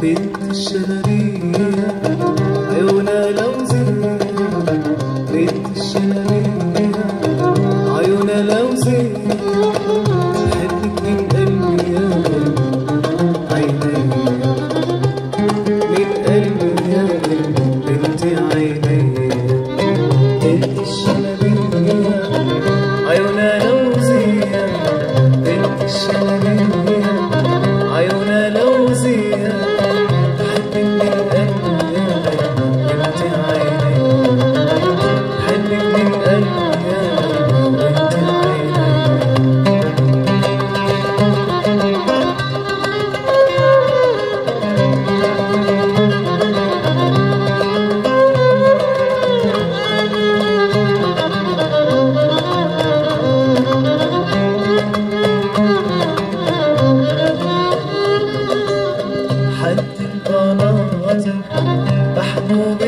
Bitte schön, القناطر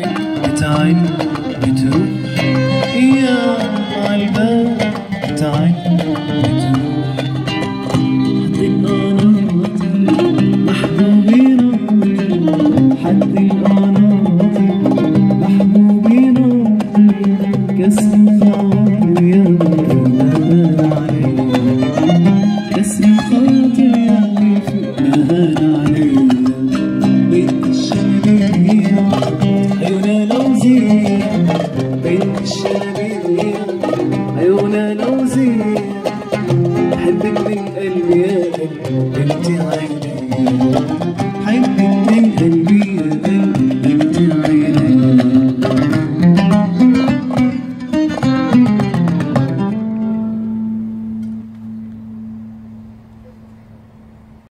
تعال بتروح يا عالبال تعال بتروح حد الآن محبوبي نوري حد الآن حبك من قلبي يا قلبي انت عيني. حبك من قلبي